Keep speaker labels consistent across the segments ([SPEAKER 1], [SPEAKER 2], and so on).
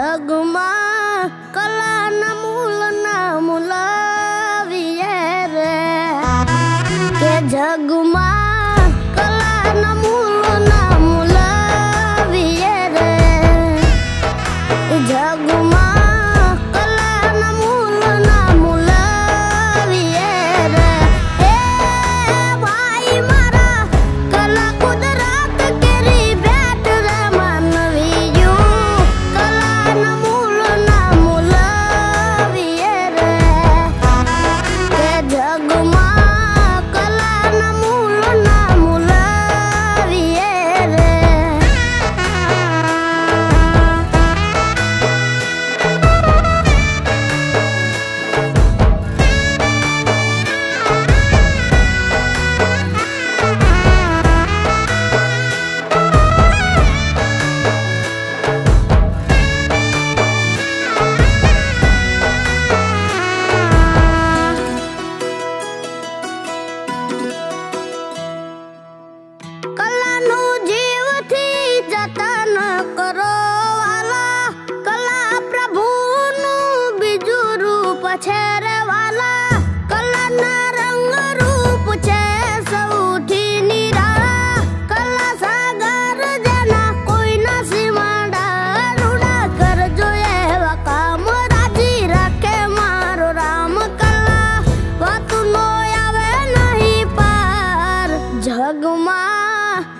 [SPEAKER 1] जगमा कला नमूल नामुलाविए रे। के कला नमूल नामुलाविए रे। जगमा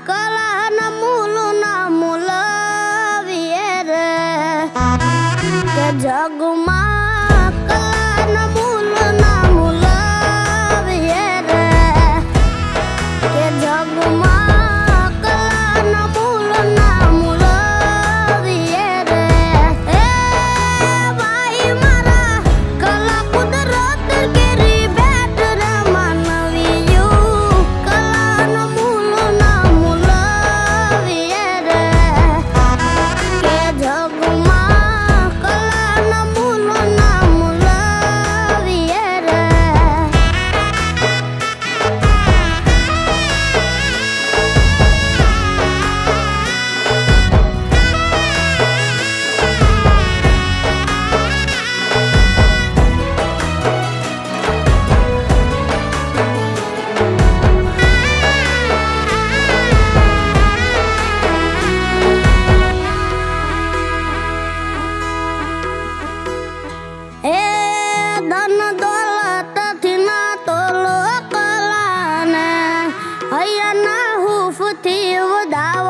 [SPEAKER 1] kala na mulu jaguma na rua, futebol da